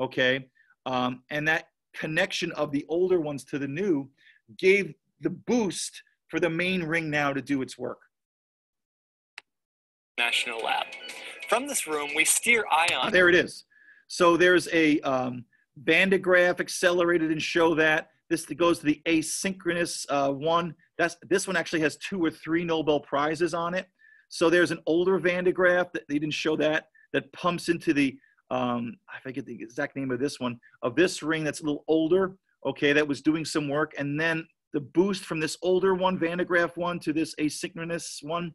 okay, um, and that connection of the older ones to the new gave the boost for the main ring now to do its work. National Lab. From this room, we steer ion. There it is. So there's a um, Graaff accelerated and show that. This goes to the asynchronous uh, one. That's this one actually has two or three Nobel prizes on it. So there's an older Van de Graaff that they didn't show that that pumps into the um, I forget the exact name of this one of this ring that's a little older. Okay, that was doing some work, and then the boost from this older one, Van de Graaff one, to this asynchronous one,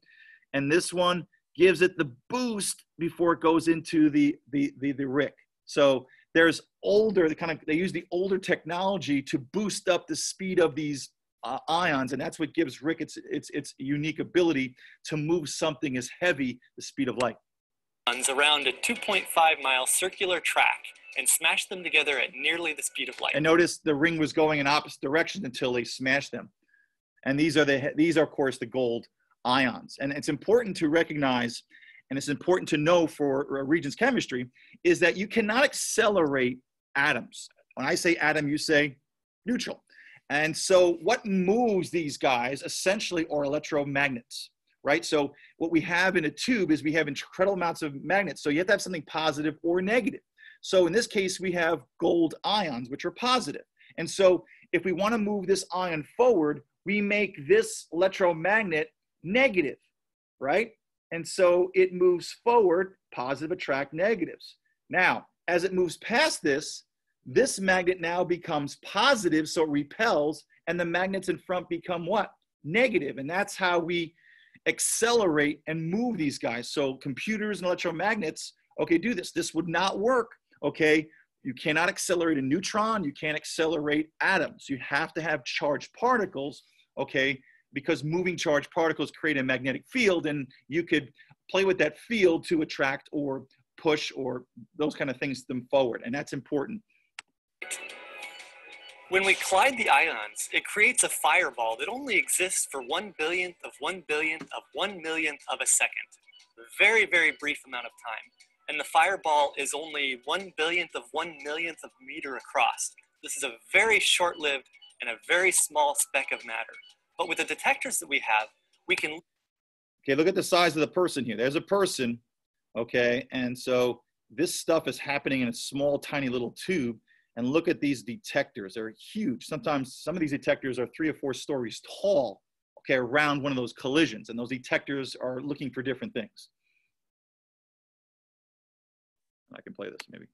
and this one gives it the boost before it goes into the the the, the RHIC. So there's older, the kind of they use the older technology to boost up the speed of these uh, ions, and that's what gives RHIC its its its unique ability to move something as heavy the speed of light. runs Around a 2.5 mile circular track and smash them together at nearly the speed of light. And notice the ring was going in opposite directions until they smashed them. And these are the these are of course the gold ions. And it's important to recognize and it's important to know for Regents chemistry, is that you cannot accelerate atoms. When I say atom, you say neutral. And so what moves these guys essentially are electromagnets, right? So what we have in a tube is we have incredible amounts of magnets. So you have to have something positive or negative. So in this case, we have gold ions, which are positive. And so if we want to move this ion forward, we make this electromagnet negative, right? And so it moves forward, positive attract negatives. Now, as it moves past this, this magnet now becomes positive, so it repels, and the magnets in front become what? Negative. And that's how we accelerate and move these guys. So computers and electromagnets, okay, do this. This would not work, okay? You cannot accelerate a neutron, you can't accelerate atoms. You have to have charged particles, okay? Because moving charged particles create a magnetic field, and you could play with that field to attract or push or those kind of things them forward. And that's important. When we collide the ions, it creates a fireball that only exists for one billionth of one billionth of one millionth of a second. A very, very brief amount of time. And the fireball is only one billionth of one millionth of a meter across. This is a very short lived and a very small speck of matter. But with the detectors that we have, we can. Okay, look at the size of the person here. There's a person, okay? And so this stuff is happening in a small, tiny little tube and look at these detectors. They're huge. Sometimes some of these detectors are three or four stories tall, okay, around one of those collisions. And those detectors are looking for different things. I can play this maybe.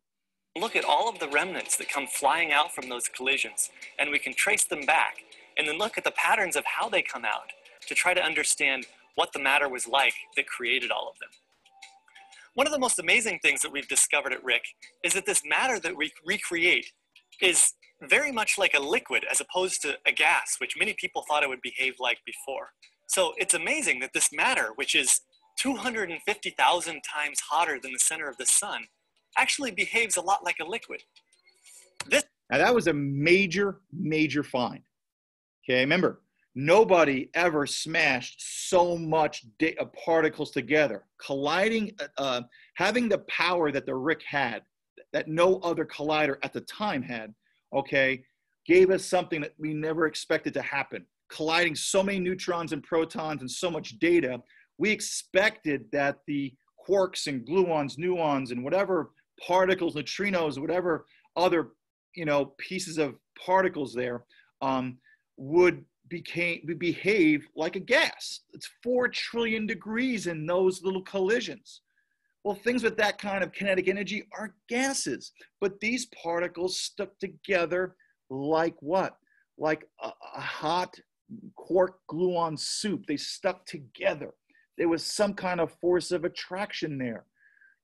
Look at all of the remnants that come flying out from those collisions, and we can trace them back, and then look at the patterns of how they come out to try to understand what the matter was like that created all of them. One of the most amazing things that we've discovered at RHIC is that this matter that we recreate is very much like a liquid as opposed to a gas, which many people thought it would behave like before. So it's amazing that this matter, which is 250,000 times hotter than the center of the sun, actually behaves a lot like a liquid. This now that was a major, major find. Okay, remember, nobody ever smashed so much uh, particles together. Colliding uh, uh, having the power that the RHIC had that no other collider at the time had okay gave us something that we never expected to happen. Colliding so many neutrons and protons and so much data we expected that the quarks and gluons muons and whatever particles neutrinos whatever other you know pieces of particles there um, would became behave like a gas. It's four trillion degrees in those little collisions. Well, things with that kind of kinetic energy are gases, but these particles stuck together like what? Like a, a hot quark gluon soup. They stuck together. There was some kind of force of attraction there.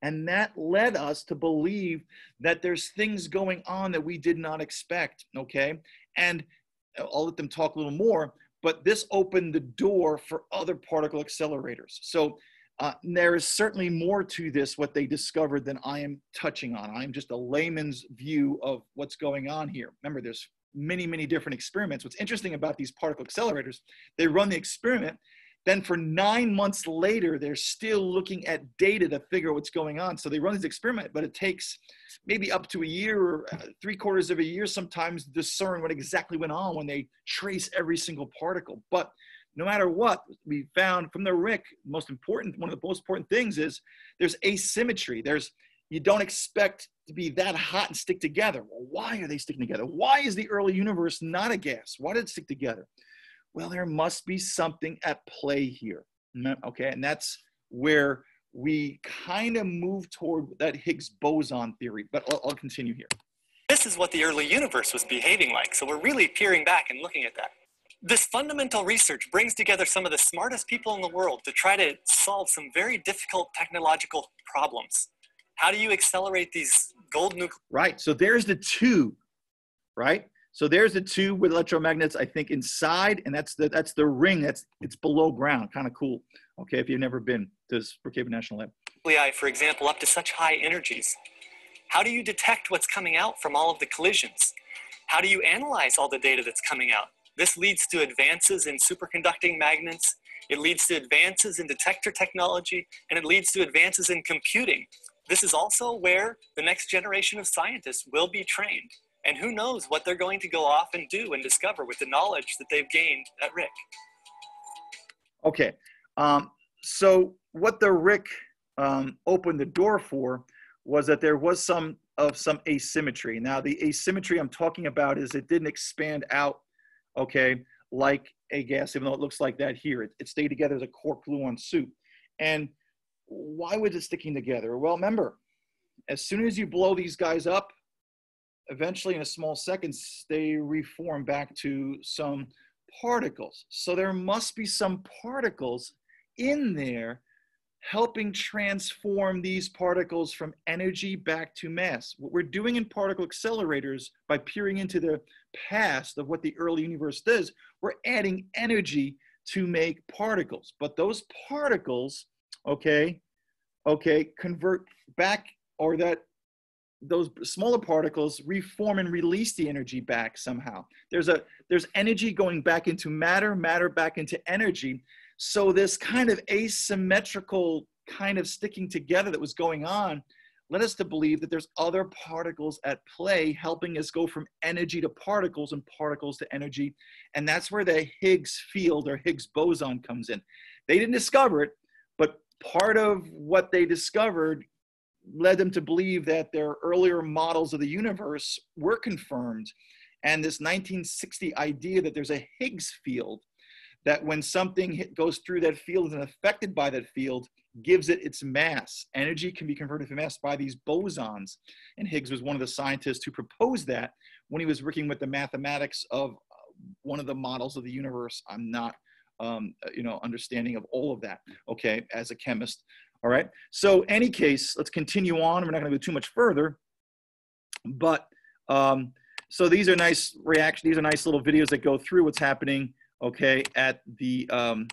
And that led us to believe that there's things going on that we did not expect. Okay. And I'll let them talk a little more, but this opened the door for other particle accelerators. So uh, there is certainly more to this, what they discovered, than I am touching on. I'm just a layman's view of what's going on here. Remember, there's many, many different experiments. What's interesting about these particle accelerators, they run the experiment then for nine months later, they're still looking at data to figure out what's going on. So they run this experiment, but it takes maybe up to a year or uh, three quarters of a year sometimes to discern what exactly went on when they trace every single particle. But no matter what, we found from the RHIC, most important, one of the most important things is there's asymmetry. There's you don't expect to be that hot and stick together. Well, why are they sticking together? Why is the early universe not a gas? Why did it stick together? Well, there must be something at play here. Okay, and that's where we kind of move toward that Higgs boson theory, but I'll, I'll continue here. This is what the early universe was behaving like, so we're really peering back and looking at that. This fundamental research brings together some of the smartest people in the world to try to solve some very difficult technological problems. How do you accelerate these gold nuclear? Right, so there's the two, right? So there's the two with electromagnets, I think, inside, and that's the that's the ring that's it's below ground. Kind of cool. Okay, if you've never been to Brookhaven National Lab. For example, up to such high energies. How do you detect what's coming out from all of the collisions? How do you analyze all the data that's coming out? This leads to advances in superconducting magnets. It leads to advances in detector technology, and it leads to advances in computing. This is also where the next generation of scientists will be trained. And who knows what they're going to go off and do and discover with the knowledge that they've gained at RHIC. Okay. Um, so what the RHIC um, opened the door for was that there was some of some asymmetry. Now the asymmetry I'm talking about is it didn't expand out, okay, like a gas, even though it looks like that here. It, it stayed together as a quark gluon soup. And why was it sticking together? Well, remember, as soon as you blow these guys up, eventually in a small seconds, they reform back to some particles. So there must be some particles in there helping transform these particles from energy back to mass. What we're doing in particle accelerators by peering into the past of what the early universe does, we're adding energy to make particles. But those particles, okay, okay, convert back or that those smaller particles reform and release the energy back somehow. There's a there's energy going back into matter, matter back into energy. So this kind of asymmetrical kind of sticking together that was going on led us to believe that there's other particles at play helping us go from energy to particles and particles to energy. And that's where the Higgs field or Higgs boson comes in. They didn't discover it, but part of what they discovered led them to believe that their earlier models of the universe were confirmed. And this 1960 idea that there's a Higgs field, that when something goes through that field and affected by that field, gives it its mass. Energy can be converted to mass by these bosons. And Higgs was one of the scientists who proposed that when he was working with the mathematics of uh, one of the models of the universe. I'm not, um, you know, understanding of all of that, okay, as a chemist. All right. So, any case, let's continue on. We're not going to go too much further, but um, so these are nice reactions. These are nice little videos that go through what's happening. Okay, at the um,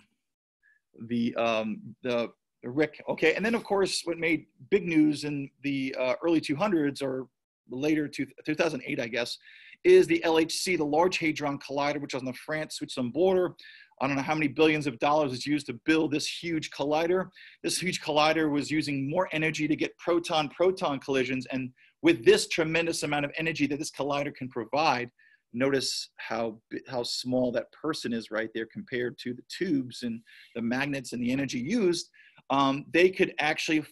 the um, the RHIC. Okay, and then of course, what made big news in the uh, early 200s or later to 2008, I guess, is the LHC, the Large Hadron Collider, which is on the France-Switzerland border. I don't know how many billions of dollars is used to build this huge collider. This huge collider was using more energy to get proton-proton collisions. And with this tremendous amount of energy that this collider can provide, notice how, how small that person is right there compared to the tubes and the magnets and the energy used, um, they could actually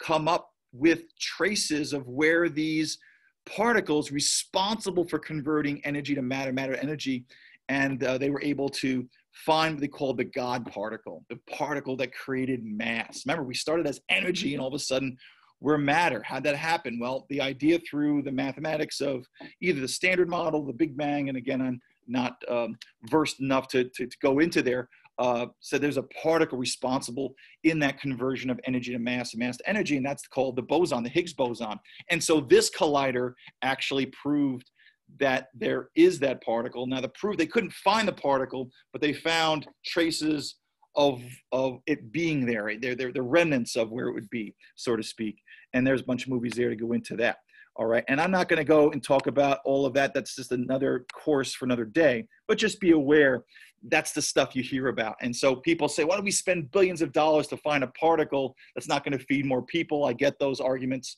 come up with traces of where these particles responsible for converting energy to matter, matter energy, and uh, they were able to find what they called the God particle, the particle that created mass. Remember, we started as energy and all of a sudden we're matter. How'd that happen? Well, the idea through the mathematics of either the standard model, the Big Bang, and again, I'm not um, versed enough to, to, to, go into there, uh, so there's a particle responsible in that conversion of energy to mass and mass to energy, and that's called the boson, the Higgs boson. And so this collider actually proved that there is that particle. Now, the proof they couldn't find the particle, but they found traces of of it being there. They're, they're the remnants of where it would be, so to speak. And there's a bunch of movies there to go into that. All right. And I'm not going to go and talk about all of that. That's just another course for another day. But just be aware that's the stuff you hear about. And so people say, why don't we spend billions of dollars to find a particle that's not going to feed more people? I get those arguments.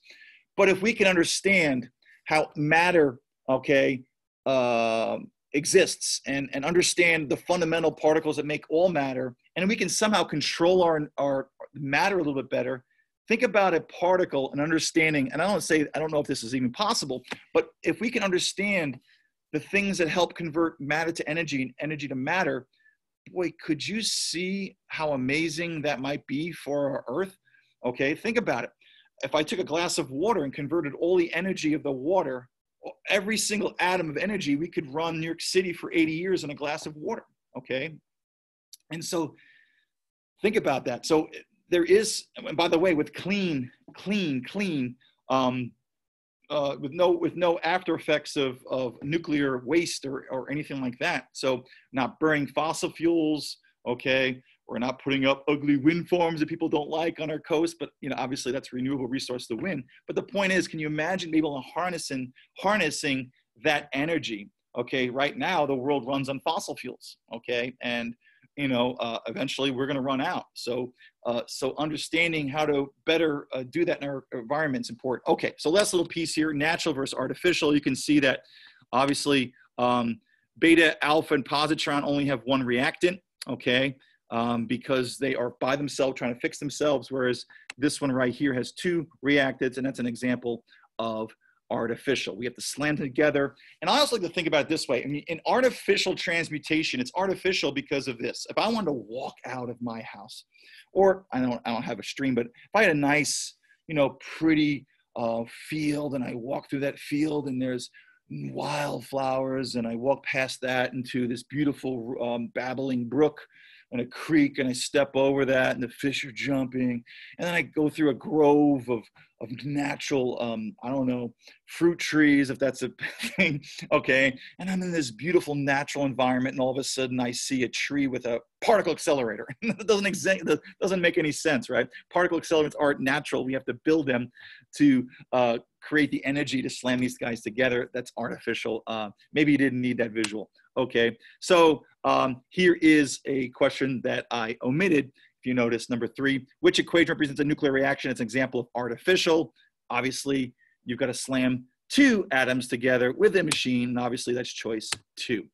But if we can understand how matter okay, uh, exists and, and understand the fundamental particles that make all matter, and we can somehow control our, our matter a little bit better, think about a particle and understanding, and I don't say, I don't know if this is even possible, but if we can understand the things that help convert matter to energy and energy to matter, boy, could you see how amazing that might be for our Earth? Okay, think about it. If I took a glass of water and converted all the energy of the water every single atom of energy, we could run New York City for 80 years in a glass of water. Okay. And so think about that. So there is, and by the way, with clean, clean, clean, um, uh, with no with no after effects of, of nuclear waste or, or anything like that. So not burning fossil fuels, okay, we're not putting up ugly wind farms that people don't like on our coast, but you know, obviously that's renewable resource the wind. But the point is, can you imagine being able to harnessing harnessing that energy? Okay, right now the world runs on fossil fuels. Okay, and you know, uh, eventually we're going to run out. So, uh, so understanding how to better uh, do that in our environment is important. Okay, so last little piece here: natural versus artificial. You can see that obviously um, beta, alpha, and positron only have one reactant. Okay, um, because they are by themselves trying to fix themselves, whereas this one right here has two reactants, and that's an example of artificial. We have to slam them together. And I also like to think about it this way. I mean, in artificial transmutation, it's artificial because of this. If I wanted to walk out of my house, or I don't, I don't have a stream, but if I had a nice, you know, pretty uh, field and I walk through that field and there's wildflowers and I walk past that into this beautiful um, babbling brook and a creek and I step over that and the fish are jumping. And then I go through a grove of, of natural, um, I don't know, fruit trees, if that's a (laughs) thing. Okay. And I'm in this beautiful natural environment and all of a sudden I see a tree with a particle accelerator. (laughs) that doesn't, exa- that doesn't make any sense, right? Particle accelerators aren't natural. We have to build them to uh, create the energy to slam these guys together. That's artificial. Uh, maybe you didn't need that visual. Okay, so um, here is a question that I omitted. If you notice, number three, which equation represents a nuclear reaction? It's an example of artificial. Obviously, you've got to slam two atoms together with a machine, and obviously that's choice two.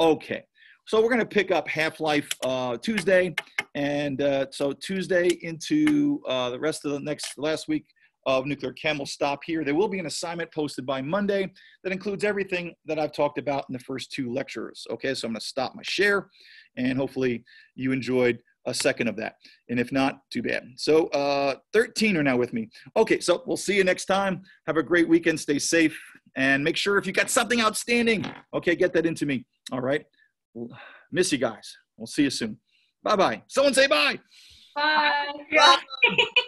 Okay, so we're going to pick up Half-Life uh, Tuesday, and uh, so Tuesday into uh, the rest of the next last week, of Nuclear Chem will stop here. There will be an assignment posted by Monday that includes everything that I've talked about in the first two lectures. Okay, so I'm going to stop my share, and hopefully you enjoyed a second of that. And if not, too bad. So uh, 13 are now with me. Okay, so we'll see you next time. Have a great weekend. Stay safe, and make sure if you got something outstanding, okay, get that into me. All right. Miss you guys. We'll see you soon. Bye bye. Someone say bye. Bye. Bye. (laughs)